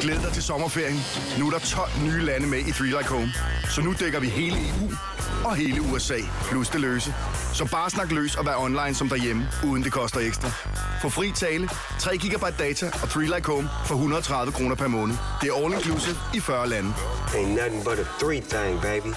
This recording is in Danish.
Glæd dig til sommerferien. Nu er der 12 nye lande med i Three Like Home. Så nu dækker vi hele EU og hele USA. Plus det løse. Så bare snak løs og vær online som derhjemme, uden det koster ekstra. Få fri tale, 3 GB data og 3 Like Home for 130 kroner per måned. Det er all inclusive i 40 lande. Ain't nothing but a three thing, baby.